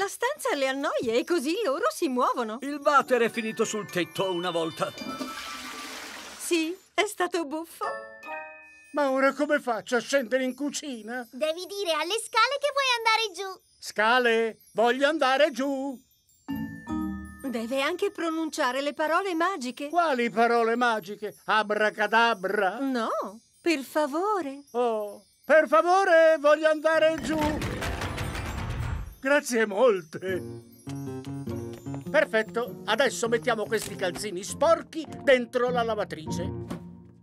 La stanza le annoia e così loro si muovono. Il water è finito sul tetto una volta. Sì, è stato buffo. Ma ora come faccio a scendere in cucina? Devi dire alle scale che vuoi andare giù. Scale, voglio andare giù. Deve anche pronunciare le parole magiche. Quali parole magiche? Abracadabra? No, per favore. Oh, per favore, voglio andare giù. Grazie molte. Perfetto, adesso mettiamo questi calzini sporchi dentro la lavatrice.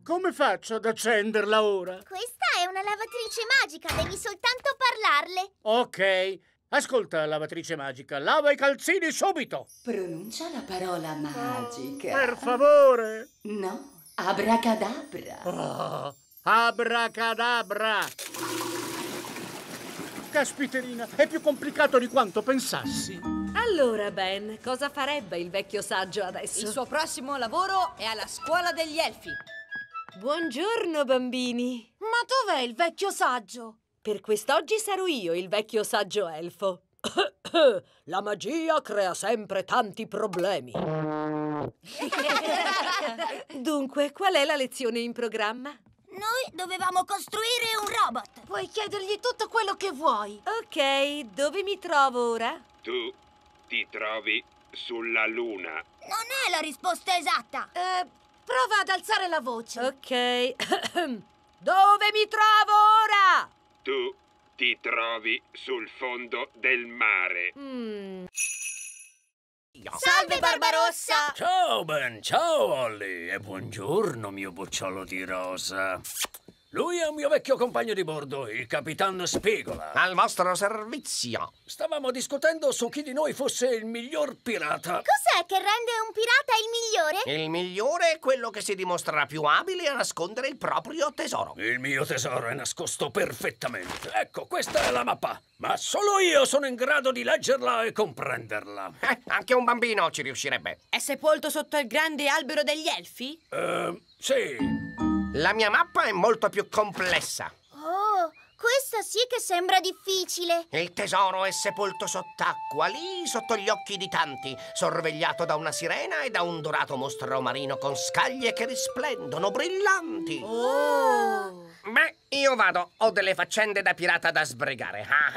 Come faccio ad accenderla ora? Questa è una lavatrice magica, devi soltanto parlarle. Ok, ascolta lavatrice magica, lava i calzini subito. Pronuncia la parola magica. Per favore. No, abracadabra. Oh, abracadabra. Caspiterina, è più complicato di quanto pensassi. Allora, Ben, cosa farebbe il vecchio saggio adesso? Il suo prossimo lavoro è alla scuola degli elfi. Buongiorno, bambini. Ma dov'è il vecchio saggio? Per quest'oggi sarò io il vecchio saggio elfo. La magia crea sempre tanti problemi. Dunque, qual è la lezione in programma? Noi dovevamo costruire un robot. Puoi chiedergli tutto quello che vuoi. Ok, dove mi trovo ora? Tu ti trovi sulla luna. Non è la risposta esatta. Eh, prova ad alzare la voce. Ok. dove mi trovo ora? Tu ti trovi sul fondo del mare. Mm. Salve Barbarossa! Ciao Ben, ciao Olly e buongiorno mio bocciolo di rosa. Lui è un mio vecchio compagno di bordo, il Capitan Spigola. Al vostro servizio. Stavamo discutendo su chi di noi fosse il miglior pirata. Cos'è che rende un pirata il migliore? Il migliore è quello che si dimostrerà più abile a nascondere il proprio tesoro. Il mio tesoro è nascosto perfettamente. Ecco, questa è la mappa. Ma solo io sono in grado di leggerla e comprenderla. Eh, anche un bambino ci riuscirebbe. È sepolto sotto il grande albero degli elfi? Ehm, sì. La mia mappa è molto più complessa. Oh, questa sì che sembra difficile. Il tesoro è sepolto sott'acqua, lì sotto gli occhi di tanti, sorvegliato da una sirena e da un dorato mostro marino con scaglie che risplendono, brillanti. Oh! Beh, io vado, ho delle faccende da pirata da sbrigare. Ah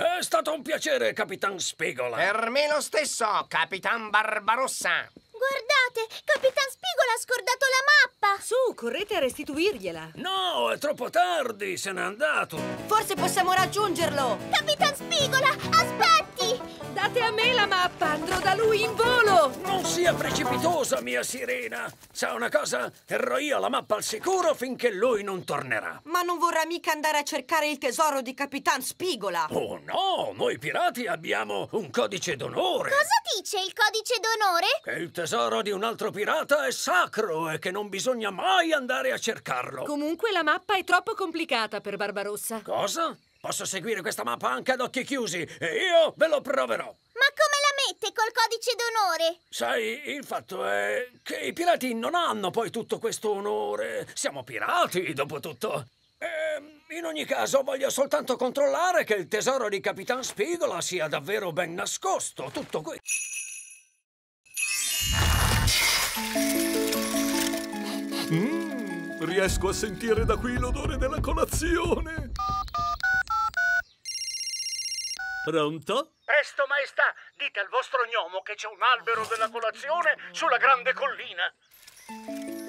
ah! È stato un piacere, Capitan Spigola. Per me lo stesso, Capitan Barbarossa. Guardate, Capitan Spigola ha scordato la mappa. Su, correte a restituirgliela. No, è troppo tardi, se n'è andato. Forse possiamo raggiungerlo. Capitan Spigola, aspetti! Date a me la mappa, andrò da lui in volo. Non sia precipitosa, mia sirena. Sa una cosa? Terrò io la mappa al sicuro finché lui non tornerà. Ma non vorrà mica andare a cercare il tesoro di Capitan Spigola. Oh no, noi pirati abbiamo un codice d'onore. Cosa dice il codice d'onore? Che il tesoro di un altro pirata è sacro e che non bisogna mai andare a cercarlo. Comunque la mappa è troppo complicata per Barbarossa. Cosa? Posso seguire questa mappa anche ad occhi chiusi e io ve lo proverò. Ma come la mette col codice d'onore? Sai, il fatto è che i pirati non hanno poi tutto questo onore. Siamo pirati, dopo tutto. E, in ogni caso, voglio soltanto controllare che il tesoro di Capitan Spigola sia davvero ben nascosto. Tutto qui. Mm, riesco a sentire da qui l'odore della colazione. Pronto? Presto, maestà, dite al vostro gnomo che c'è un albero della colazione sulla grande collina.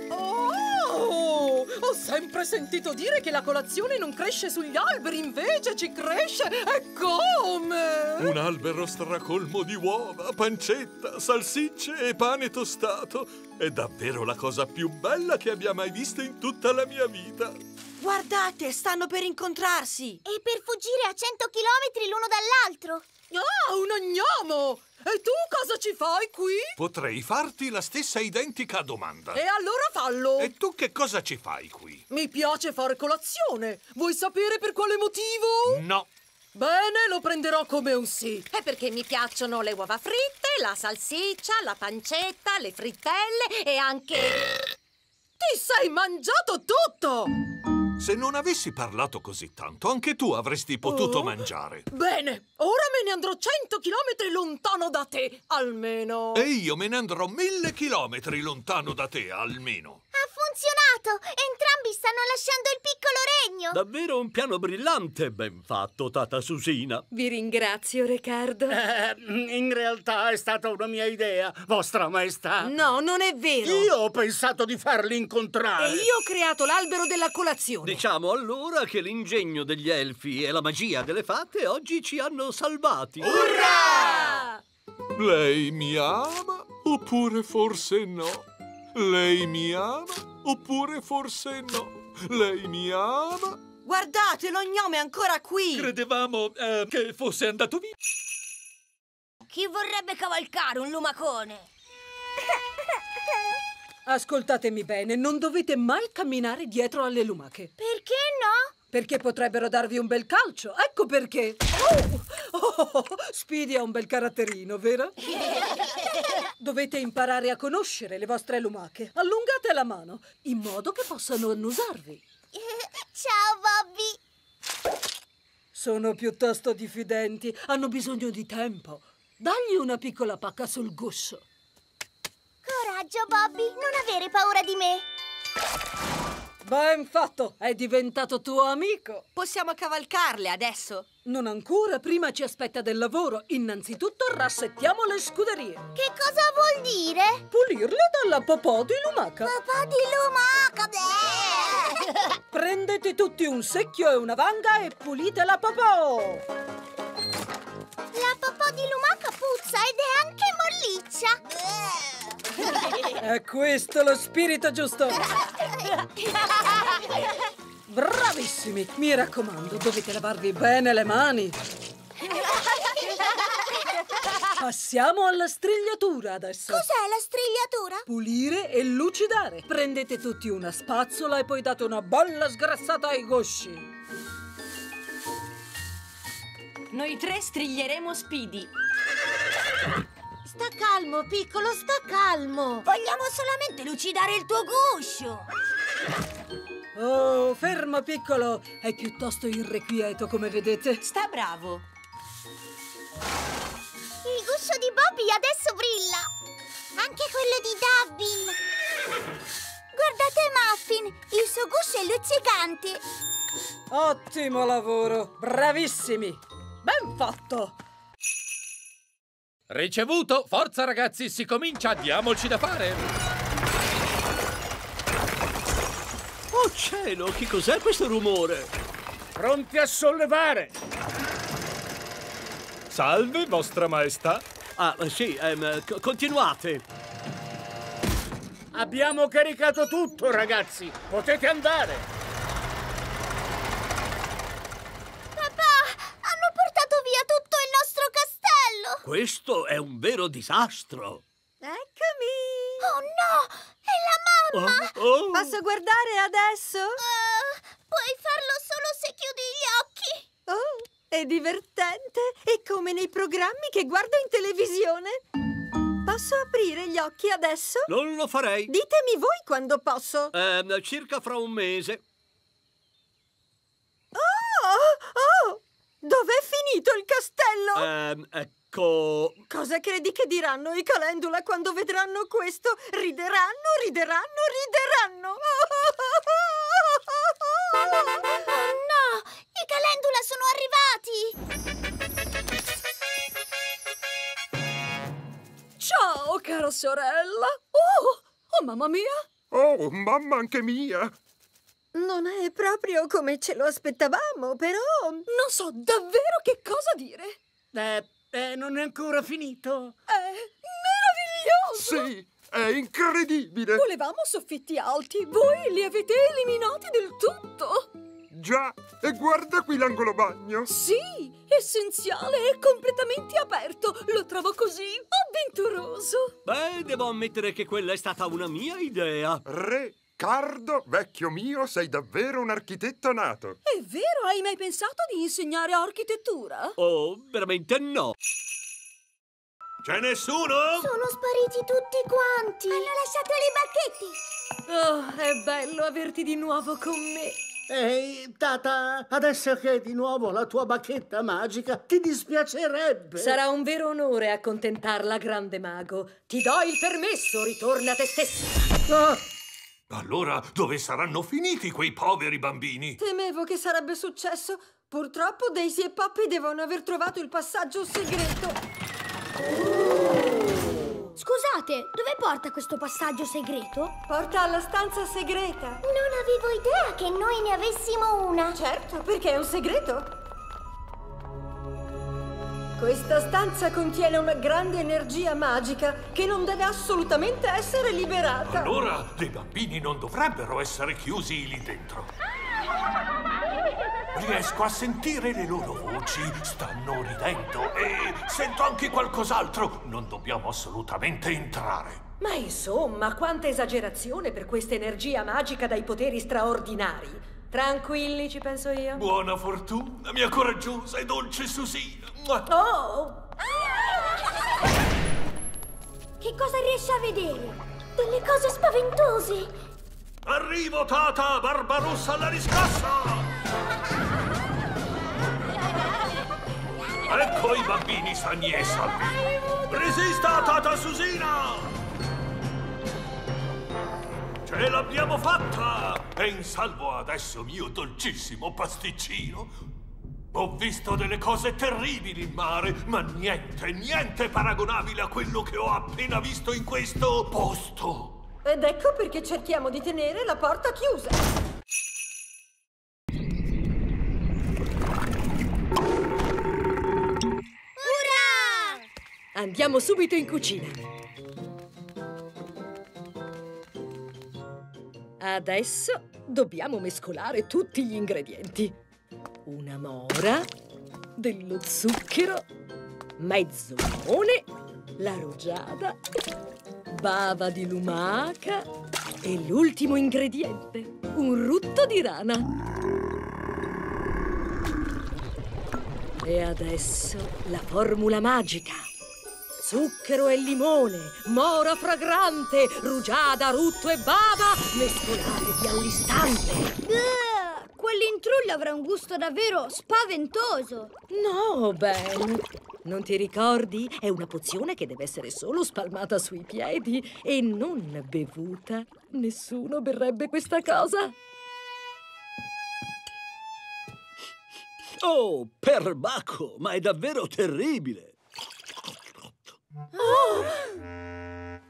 Oh, ho sempre sentito dire che la colazione non cresce sugli alberi, invece ci cresce. E come? Un albero stracolmo di uova, pancetta, salsicce e pane tostato. È davvero la cosa più bella che abbia mai visto in tutta la mia vita. Guardate, stanno per incontrarsi. E per fuggire a 100 chilometri l'uno dall'altro. Ah, un gnomo! E tu cosa ci fai qui? Potrei farti la stessa identica domanda. E allora fallo! E tu che cosa ci fai qui? Mi piace fare colazione. Vuoi sapere per quale motivo? No. Bene, lo prenderò come un sì. È perché mi piacciono le uova fritte, la salsiccia, la pancetta, le frittelle e anche... Ti sei mangiato tutto! Se non avessi parlato così tanto, anche tu avresti potuto Oh. mangiare. Bene, ora me ne andrò 100 chilometri lontano da te, almeno. E io me ne andrò mille chilometri lontano da te, almeno. Funzionato! Entrambi stanno lasciando il piccolo regno! Davvero un piano brillante, ben fatto, Tata Susina. Vi ringrazio, Riccardo. Eh, in realtà è stata una mia idea, vostra maestà. No, non è vero. Io ho pensato di farli incontrare. E io ho creato l'albero della colazione. Diciamo allora che l'ingegno degli elfi e la magia delle fate oggi ci hanno salvati. Urrà! Lei mi ama oppure forse no? Lei mi ama oppure forse no? Lei mi ama? Guardate, lo gnome è ancora qui! Credevamo eh, che fosse andato via. Chi vorrebbe cavalcare un lumacone? Ascoltatemi bene, non dovete mai camminare dietro alle lumache. Perché no? Perché potrebbero darvi un bel calcio. Ecco perché. Oh! Oh, Speedy ha un bel caratterino, vero? Dovete imparare a conoscere le vostre lumache. Allungate la mano, in modo che possano annusarvi. Ciao, Bobby! Sono piuttosto diffidenti, hanno bisogno di tempo. Dagli una piccola pacca sul guscio. Coraggio, Bobby! Non avere paura di me! Ben fatto, è diventato tuo amico. Possiamo cavalcarle adesso? Non ancora, prima ci aspetta del lavoro. Innanzitutto rassettiamo le scuderie. Che cosa vuol dire? Pulirle dalla popò di lumaca. Papà di lumaca! Prendete tutti un secchio e una vanga e pulite la popò. La popò di lumaca puzza ed è anche molliccia! È questo lo spirito giusto. Bravissimi! Mi raccomando, dovete lavarvi bene le mani. Passiamo alla strigliatura adesso. Cos'è la strigliatura? Pulire e lucidare. Prendete tutti una spazzola e poi date una bella sgrassata ai gosci. Noi tre striglieremo Speedy. Sta calmo, piccolo, sta calmo! Vogliamo solamente lucidare il tuo guscio! Oh, fermo piccolo! È piuttosto irrequieto, come vedete. Sta bravo. Il guscio di Bobby adesso brilla! Anche quello di Dubbin! Guardate Muffin! Il suo guscio è luccicante! Ottimo lavoro! Bravissimi! Ben fatto! Ricevuto! Forza ragazzi, si comincia, diamoci da fare! Oh cielo, che cos'è questo rumore? Pronti a sollevare! Salve, vostra maestà! Ah, sì, ehm, co- continuate. Abbiamo caricato tutto, ragazzi! Potete andare! Papà! Hanno portato via tutto il nostro castello! Questo è un vero disastro. Eccomi! Oh no! È la mamma! Oh, oh. Posso guardare adesso? Eh, puoi farlo solo se chiudi gli occhi! Oh, è divertente! È come nei programmi che guardo in televisione. Posso aprire gli occhi adesso? Non lo farei. Ditemi voi quando posso. Ehm, circa fra un mese. Oh! Oh! Dov'è finito il castello? Ehm, ecco... Cosa credi che diranno i calendula quando vedranno questo? Rideranno, rideranno, rideranno! Oh no! I calendula sono arrivati! Ciao, cara sorella! Oh! Oh, mamma mia! Oh, mamma anche mia! Non è proprio come ce lo aspettavamo, però non so davvero che cosa dire. Eh, eh, non è ancora finito? È meraviglioso! Sì, è incredibile! Volevamo soffitti alti, voi li avete eliminati del tutto! Già, e guarda qui l'angolo bagno! Sì, essenziale e completamente aperto! Lo trovo così avventuroso! Beh, devo ammettere che quella è stata una mia idea. Re Cardo, vecchio mio, sei davvero un architetto nato! È vero, hai mai pensato di insegnare architettura? Oh, veramente no. C'è nessuno? Sono spariti tutti quanti! Hanno lasciato i bacchetti! Oh, è bello averti di nuovo con me! Ehi, Tata, adesso che hai di nuovo la tua bacchetta magica, ti dispiacerebbe? Sarà un vero onore accontentarla, grande mago. Ti do il permesso, ritorna a te stesso. Ah, Allora, dove saranno finiti quei poveri bambini? Temevo che sarebbe successo. Purtroppo Daisy e Poppy devono aver trovato il passaggio segreto. Scusate, dove porta questo passaggio segreto? Porta alla stanza segreta. Non avevo idea che noi ne avessimo una. Certo, perché è un segreto. Questa stanza contiene una grande energia magica che non deve assolutamente essere liberata. Allora, dei bambini non dovrebbero essere chiusi lì dentro. Riesco a sentire le loro voci, stanno ridendo e sento anche qualcos'altro. Non dobbiamo assolutamente entrare. Ma insomma, quanta esagerazione per questa energia magica dai poteri straordinari. Tranquilli, ci penso io. Buona fortuna, mia coraggiosa e dolce Susina. Oh! Che cosa riesci a vedere? Delle cose spaventose. Arrivo, Tata, Barbarossa alla riscossa! Ecco i bambini sani e salvi. Resista, Tata Susina! Ce l'abbiamo fatta! È in salvo adesso, mio dolcissimo pasticcino. Ho visto delle cose terribili in mare, ma niente, niente paragonabile a quello che ho appena visto in questo posto. Ed ecco perché cerchiamo di tenere la porta chiusa. Andiamo subito in cucina. Adesso dobbiamo mescolare tutti gli ingredienti. Una mora, dello zucchero, mezzo limone, la rugiada, bava di lumaca e l'ultimo ingrediente, un rutto di rana. E adesso la formula magica. Zucchero e limone, mora fragrante, rugiada, rutto e bava, mescolatevi all'istante. Quell'intrullo avrà un gusto davvero spaventoso. No, Ben. Non ti ricordi? È una pozione che deve essere solo spalmata sui piedi e non bevuta. Nessuno berrebbe questa cosa. Oh, perbacco, ma è davvero terribile!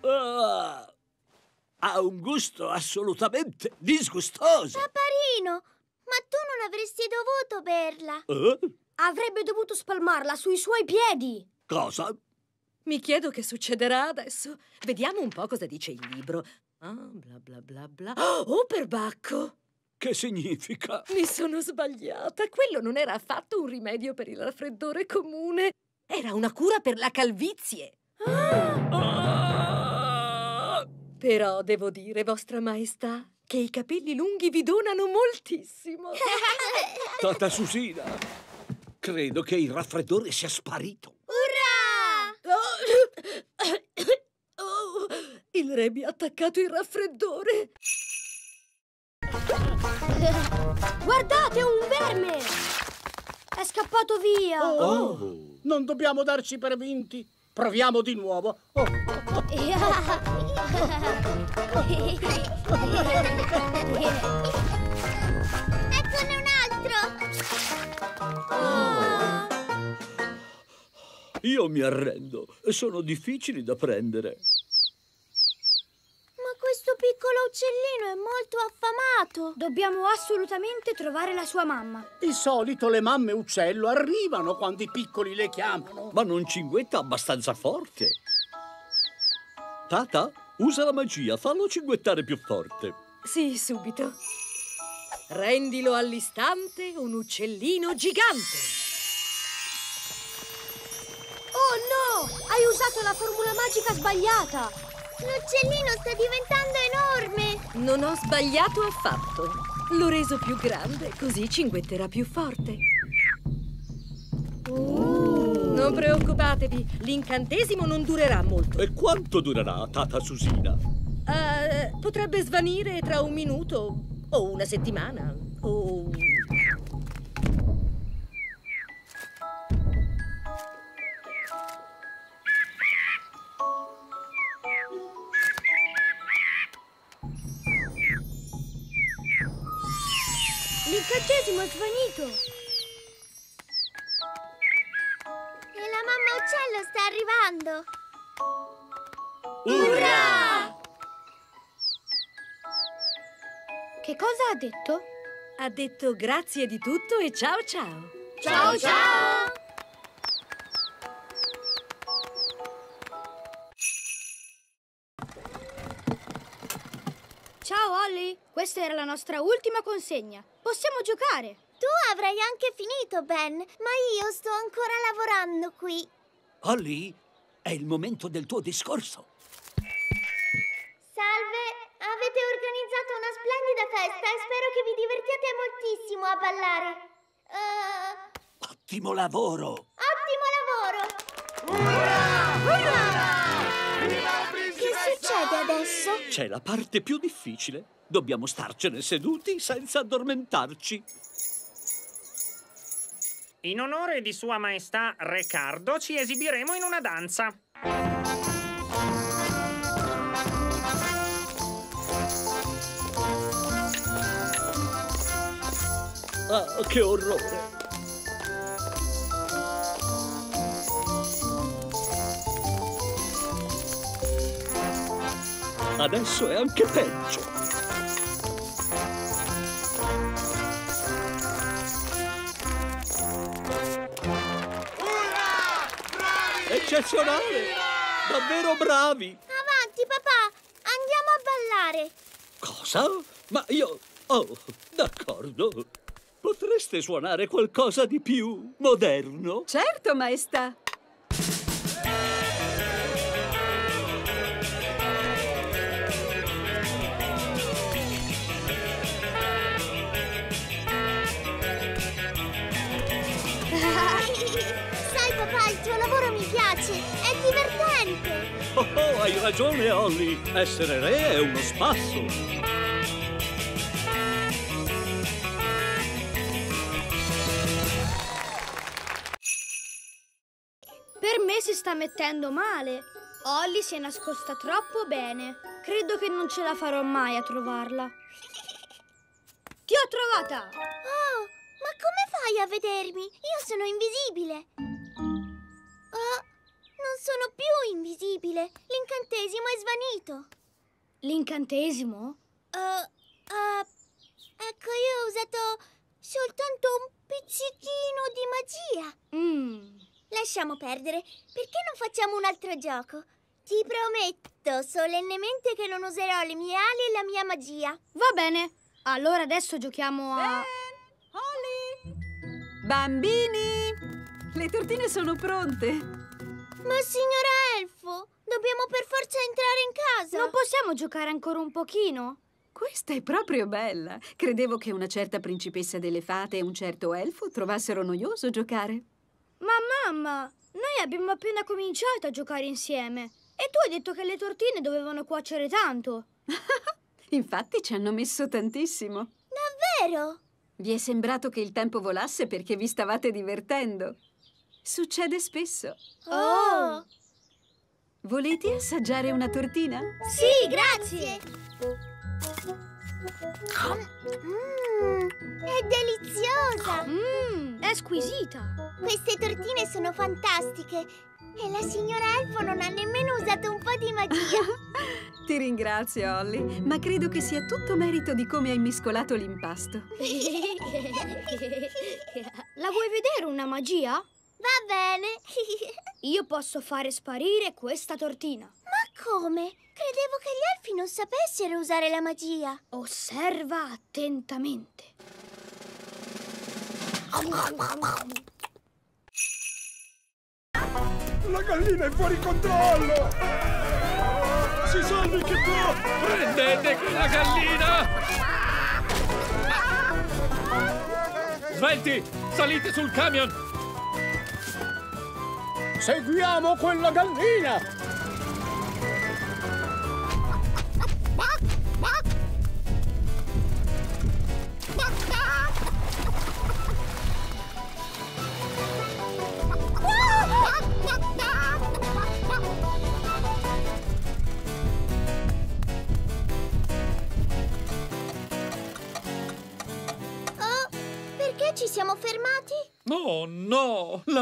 Ah, ha un gusto assolutamente disgustoso! Paparino, ma tu non avresti dovuto berla. Eh? Avrebbe dovuto spalmarla sui suoi piedi. Cosa? Mi chiedo che succederà adesso. Vediamo un po' cosa dice il libro. Ah, bla bla bla bla. Oh, perbacco! Che significa? Mi sono sbagliata. Quello non era affatto un rimedio per il raffreddore comune. Era una cura per la calvizie. Ah! Però devo dire, vostra maestà, che i capelli lunghi vi donano moltissimo. Tata Susina, credo che il raffreddore sia sparito. Oh, il re mi ha attaccato il raffreddore. Guardate, un verme! È scappato via. Oh, Non dobbiamo darci per vinti. Proviamo di nuovo. Oh, Eccone un altro! Io mi arrendo. Sono difficili da prendere. Ma questo piccolo uccellino è molto affamato. Dobbiamo assolutamente trovare la sua mamma. Di solito le mamme uccello arrivano quando i piccoli le chiamano. Ma non cinguetta abbastanza forte. Tata, usa la magia, fallo cinguettare più forte. Sì, subito. Rendilo all'istante un uccellino gigante. Oh no! Hai usato la formula magica sbagliata! L'uccellino sta diventando enorme! Non ho sbagliato affatto. L'ho reso più grande, così cinguetterà più forte. Non preoccupatevi, l'incantesimo non durerà molto. E quanto durerà, Tata Susina? Eh, potrebbe svanire tra un minuto, o una settimana, o ha detto? Ha detto grazie di tutto e ciao ciao. Ciao ciao! Ciao Holly, questa era la nostra ultima consegna. Possiamo giocare. Tu avrai anche finito, Ben, ma io sto ancora lavorando qui. Holly, è il momento del tuo discorso. Salve, avete organizzato una splendida festa e spero che vi divertiate moltissimo a ballare. Eh, Ottimo lavoro. ottimo lavoro! Che succede adesso? C'è la parte più difficile. Dobbiamo starcene seduti senza addormentarci. In onore di Sua Maestà Re Cardo ci esibiremo in una danza. Ah, che orrore. Adesso è anche peggio. Eccezionale! Davvero bravi! Avanti, papà! Andiamo a ballare! Cosa? Ma io... Oh, d'accordo. Potreste suonare qualcosa di più moderno? Certo, maestà. Sai, papà, il tuo lavoro mi piace! È divertente! Oh, oh, hai ragione, Holly. Essere re è uno spasso. Si sta mettendo male. Holly si è nascosta troppo bene. Credo che non ce la farò mai a trovarla. Ti ho trovata! Oh, ma come fai a vedermi? Io sono invisibile! Oh, non sono più invisibile! L'incantesimo è svanito! L'incantesimo? Uh, uh, ecco, io ho usato soltanto un pizzichino di magia! Mm. Lasciamo perdere. Perché non facciamo un altro gioco? Ti prometto solennemente che non userò le mie ali e la mia magia. Va bene. Allora adesso giochiamo a... Bambini! Le tortine sono pronte. Ma signora Elfo, dobbiamo per forza entrare in casa. Non possiamo giocare ancora un pochino? Questa è proprio bella. Credevo che una certa principessa delle fate e un certo elfo trovassero noioso giocare. Ma mamma, noi abbiamo appena cominciato a giocare insieme. E tu hai detto che le tortine dovevano cuocere tanto. Infatti ci hanno messo tantissimo. Davvero? Vi è sembrato che il tempo volasse perché vi stavate divertendo. Succede spesso. Oh! Volete assaggiare una tortina? Sì, grazie! Mmm, è deliziosa! Mmm, è squisita! Queste tortine sono fantastiche! E la signora Elfo non ha nemmeno usato un po' di magia! Ti ringrazio, Holly, ma credo che sia tutto merito di come hai mescolato l'impasto. La vuoi vedere una magia? Va bene! Io posso fare sparire questa tortina. Ma come? Credevo che gli elfi non sapessero usare la magia. Osserva attentamente. La gallina è fuori controllo! Si salvi che può! Prendete quella gallina! Svelti! Salite sul camion! Seguiamo quella gallina!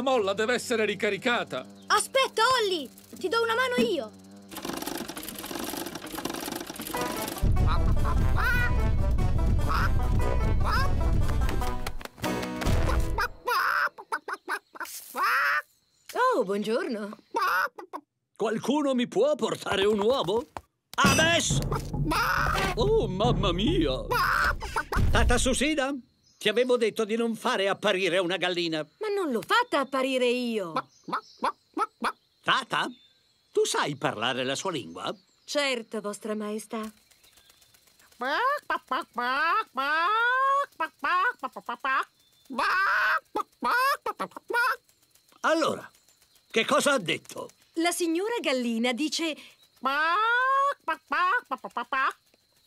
La molla deve essere ricaricata! Aspetta, Olli! Ti do una mano io! Oh, buongiorno. Qualcuno mi può portare un uovo? Adesso! Oh, mamma mia! Tata Susina, ti avevo detto di non fare apparire una gallina. Non l'ho fatta apparire io. Tata, tu sai parlare la sua lingua? Certo, vostra maestà. Allora, che cosa ha detto? La signora gallina dice...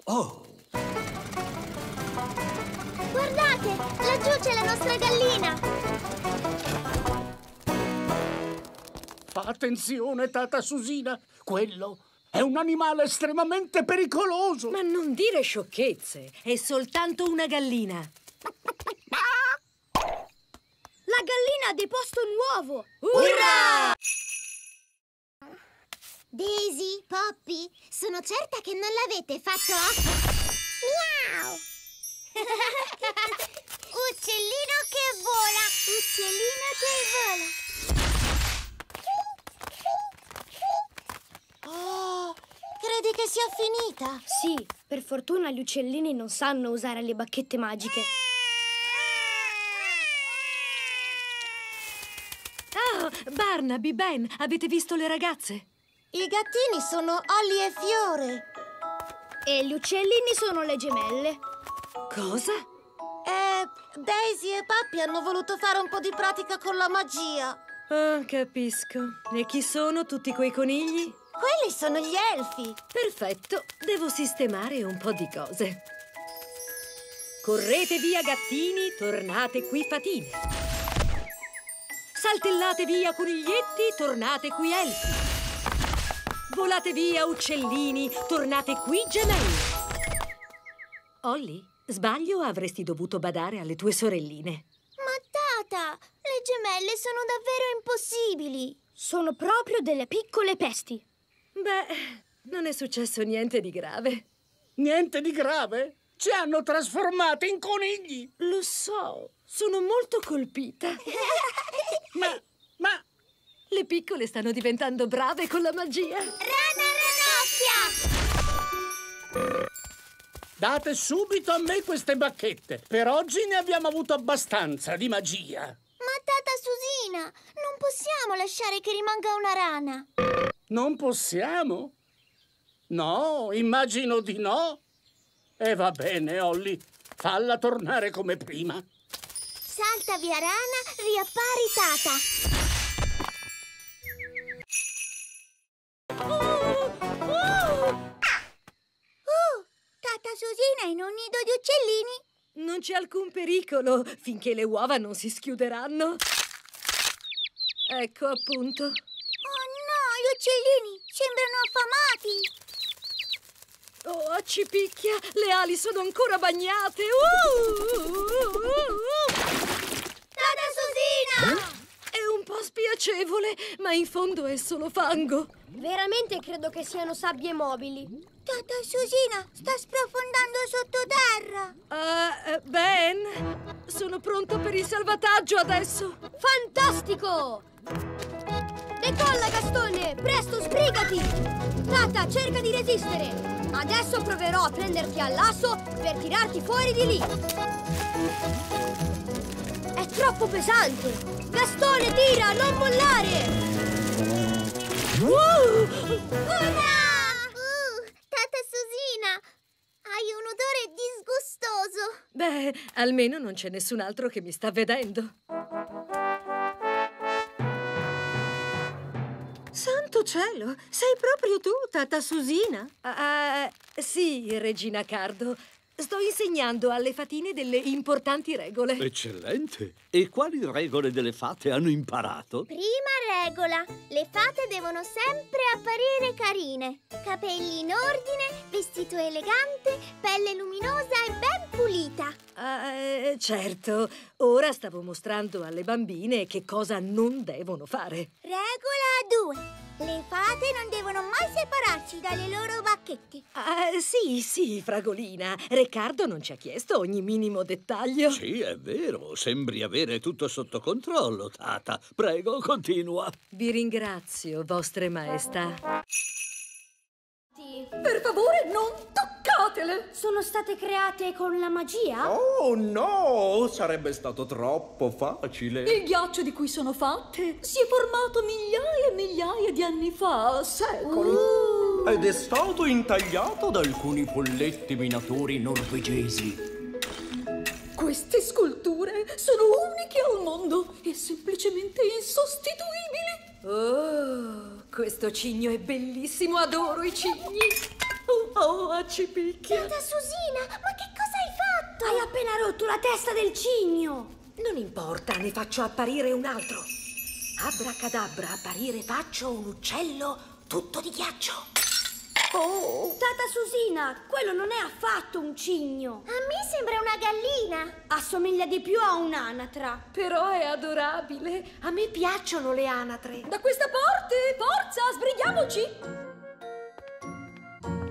Oh, Guardate, laggiù c'è la nostra gallina! Fa attenzione, Tata Susina. Quello è un animale estremamente pericoloso. Ma non dire sciocchezze. È soltanto una gallina. La gallina ha deposto un uovo! Urrà! Daisy, Poppy, sono certa che non l'avete fatto a... Miau! Uccellino che vola! Uccellino che vola! Oh, credi che sia finita? Sì, per fortuna gli uccellini non sanno usare le bacchette magiche. Oh, Barnaby, Ben, avete visto le ragazze? I gattini sono Olli e Fiore. E gli uccellini sono le gemelle. Cosa? Eh, Daisy e Pappy hanno voluto fare un po' di pratica con la magia. Ah, capisco. E chi sono tutti quei conigli? Quelli sono gli elfi. Perfetto, devo sistemare un po' di cose. Correte via gattini, tornate qui fatine. Saltellate via coniglietti, tornate qui elfi. Volate via uccellini, tornate qui gemelli. Olly, sbaglio o avresti dovuto badare alle tue sorelline? Ma tata, le gemelle sono davvero impossibili! Sono proprio delle piccole pesti. Beh, non è successo niente di grave. Niente di grave? Ci hanno trasformate in conigli! Lo so, sono molto colpita. ma, ma... Le piccole stanno diventando brave con la magia. Rana ranocchia! Date subito a me queste bacchette. Per oggi ne abbiamo avuto abbastanza di magia. Ma tata Susina, non possiamo lasciare che rimanga una rana. Non possiamo? No, immagino di no. E va bene, Olly. Falla tornare come prima. Salta via rana, riappari tata. Uccellini? Non c'è alcun pericolo finché le uova non si schiuderanno. Ecco appunto. Oh no, gli uccellini sembrano affamati. Oh, accipicchia, le ali sono ancora bagnate. Uh, uh, uh, Tata Susina! È un po' spiacevole, ma in fondo è solo fango. Veramente credo che siano sabbie mobili. Tata Susina sta sprofondando sottoterra. Uh, ben, sono pronto per il salvataggio adesso. Fantastico! Decolla, Gastone! Presto, sbrigati! Tata, cerca di resistere! Adesso proverò a prenderti al lasso per tirarti fuori di lì! È troppo pesante! Gastone, tira! Non mollare! Uh! Urrà! Uh, tata Susina, hai un odore disgustoso. Beh, almeno non c'è nessun altro che mi sta vedendo. Santo cielo, sei proprio tu, tata Susina? Ah, sì, Regina Cardo. Sto insegnando alle fatine delle importanti regole. Eccellente! E quali regole delle fate hanno imparato? Prima regola, le fate devono sempre apparire carine. Capelli in ordine, vestito elegante, pelle luminosa e ben pulita. Eh, certo, ora stavo mostrando alle bambine che cosa non devono fare. Regola 2. Le fate non devono mai separarsi dalle loro bacchette. Ah, sì, sì, Fragolina. Riccardo non ci ha chiesto ogni minimo dettaglio. Sì, è vero. Sembri avere tutto sotto controllo, Tata. Prego, continua. Vi ringrazio, vostre maestà. Per favore, non toccatele! Sono state create con la magia? Oh no, sarebbe stato troppo facile. Il ghiaccio di cui sono fatte si è formato migliaia e migliaia di anni fa, secoli. Uh. Ed è stato intagliato da alcuni folletti minatori norvegesi. Queste sculture sono uniche al mondo e semplicemente insostituibili. Oh, questo cigno è bellissimo, adoro i cigni. Oh, oh ci picchia. Tata Susina, ma che cosa hai fatto? Hai appena rotto la testa del cigno. Non importa, ne faccio apparire un altro. Abracadabra, apparire faccio un uccello tutto di ghiaccio. Oh! Tata Susina, quello non è affatto un cigno. A me sembra una gallina. Assomiglia di più a un'anatra. Però è adorabile. A me piacciono le anatre. Da questa parte! Forza, sbrighiamoci!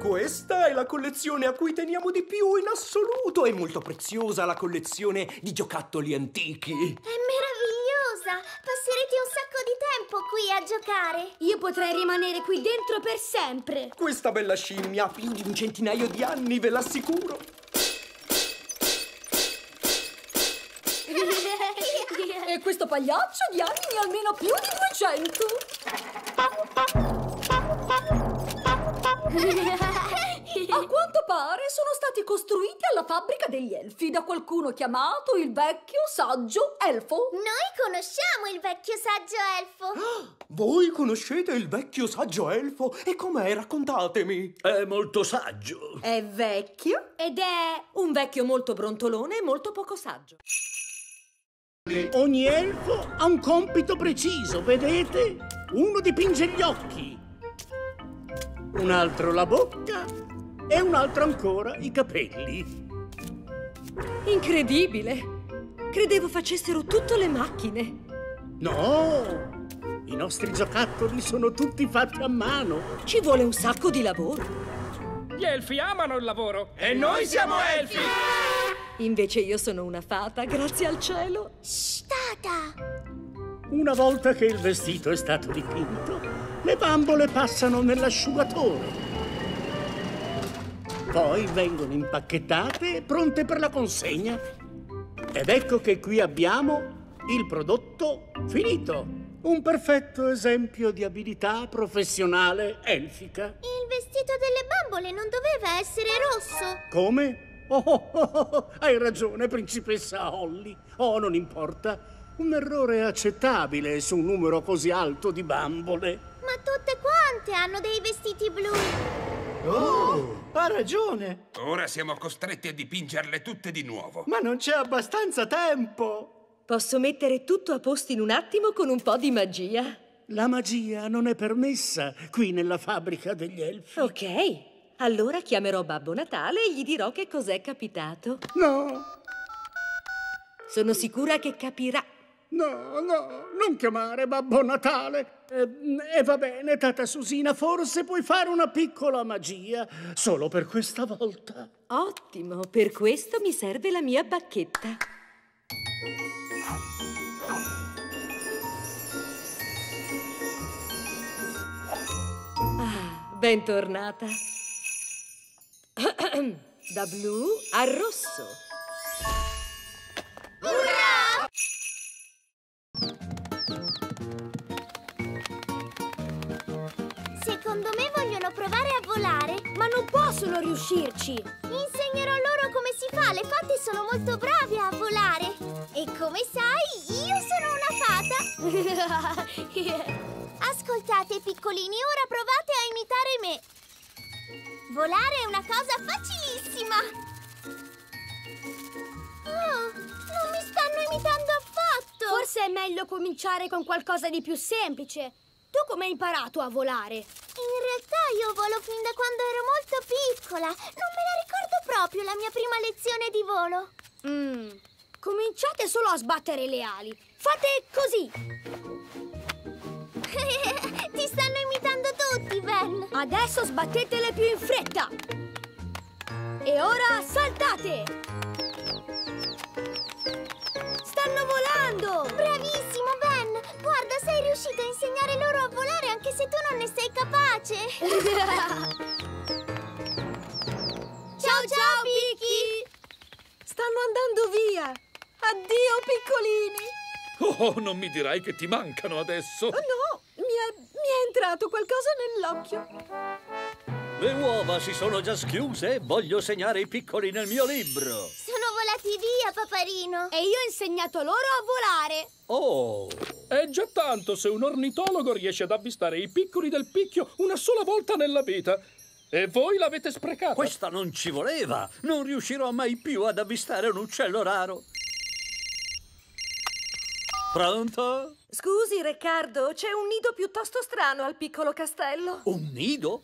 Questa è la collezione a cui teniamo di più in assoluto. È molto preziosa la collezione di giocattoli antichi. È meravigliosa. Passerete un sacco di tempo qui a giocare. Io potrei rimanere qui dentro per sempre. Questa bella scimmia ha più di un centinaio di anni, ve l'assicuro. E questo pagliaccio di anni almeno più di 200. A quanto pare sono stati costruiti alla fabbrica degli elfi da qualcuno chiamato il vecchio saggio elfo. Noi conosciamo il vecchio saggio elfo. Voi conoscete il vecchio saggio elfo? E com'è? Raccontatemi. È molto saggio. È vecchio ed è un vecchio molto brontolone e molto poco saggio. Ogni elfo ha un compito preciso, vedete? Uno dipinge gli occhi, un altro la bocca e un altro ancora i capelli. Incredibile! Credevo facessero tutto le macchine. No! I nostri giocattoli sono tutti fatti a mano. Ci vuole un sacco di lavoro. Gli elfi amano il lavoro. E noi siamo elfi! Invece io sono una fata, grazie al cielo. Shh, tata! Una volta che il vestito è stato dipinto, le bambole passano nell'asciugatore. Poi vengono impacchettate e pronte per la consegna. Ed ecco che qui abbiamo il prodotto finito. Un perfetto esempio di abilità professionale elfica. Il vestito delle bambole non doveva essere rosso. Come? Oh, oh, oh, oh, hai ragione, principessa Holly. Oh, non importa. Un errore accettabile su un numero così alto di bambole. Ma tutte quante hanno dei vestiti blu. Oh, ha ragione. Ora siamo costretti a dipingerle tutte di nuovo. Ma non c'è abbastanza tempo. Posso mettere tutto a posto in un attimo con un po' di magia. La magia non è permessa qui nella fabbrica degli elfi. Ok, allora chiamerò Babbo Natale e gli dirò che cos'è capitato. No! Sono sicura che capirà. No, no, non chiamare Babbo Natale. E eh, eh, va bene, Tata Susina, forse puoi fare una piccola magia, solo per questa volta. Ottimo, per questo mi serve la mia bacchetta. Ah, bentornata. Da blu a rosso. Possono riuscirci. Insegnerò loro come si fa. Le fate sono molto brave a volare. E come sai, io sono una fata. Ascoltate, piccolini, ora provate a imitare me. Volare è una cosa facilissima. Oh, non mi stanno imitando affatto. Forse è meglio cominciare con qualcosa di più semplice. Tu come hai imparato a volare? In realtà io volo fin da quando ero molto piccola. Non me la ricordo proprio la mia prima lezione di volo. Mmm, cominciate solo a sbattere le ali. Fate così. Ti stanno imitando tutti, Ben. Adesso sbattetele più in fretta. E ora saltate. Tu non ne sei capace. Ciao, ciao, Picchi. Stanno andando via. Addio, piccolini. Oh, non mi dirai che ti mancano adesso. Oh, no, mi è, mi è entrato qualcosa nell'occhio. Le uova si sono già schiuse. Voglio segnare i piccoli nel mio libro. Sono volati via, paparino. E io ho insegnato loro a volare. Oh! È già tanto se un ornitologo riesce ad avvistare i piccoli del picchio una sola volta nella vita. E voi l'avete sprecata. Questa non ci voleva. Non riuscirò mai più ad avvistare un uccello raro. Pronto? Scusi, Riccardo, c'è un nido piuttosto strano al piccolo castello. Un nido?